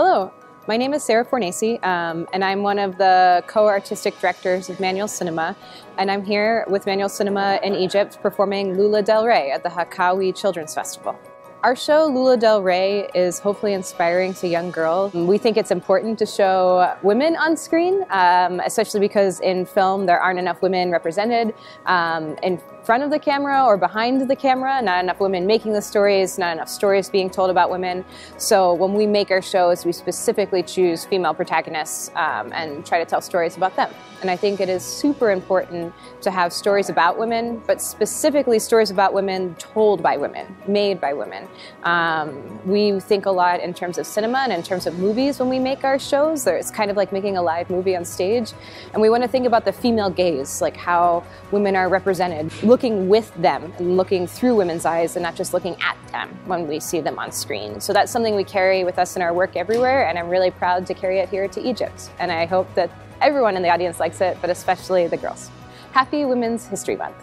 Hello, my name is Sarah Fornace, um, and I'm one of the co-artistic directors of Manual Cinema, and I'm here with Manual Cinema in Egypt performing Lula del Rey at the Hakawy Children's Festival. Our show, Lula del Rey, is hopefully inspiring to young girls. We think it's important to show women on screen, um, especially because in film there aren't enough women represented. Um, in front of the camera or behind the camera, not enough women making the stories, not enough stories being told about women. So when we make our shows, we specifically choose female protagonists um, and try to tell stories about them. And I think it is super important to have stories about women, but specifically stories about women told by women, made by women. Um, we think a lot in terms of cinema and in terms of movies when we make our shows. It's kind of like making a live movie on stage. And we want to think about the female gaze, like how women are represented, looking with them and looking through women's eyes and not just looking at them when we see them on screen. So that's something we carry with us in our work everywhere, and I'm really proud to carry it here to Egypt. And I hope that everyone in the audience likes it, but especially the girls. Happy Women's History Month.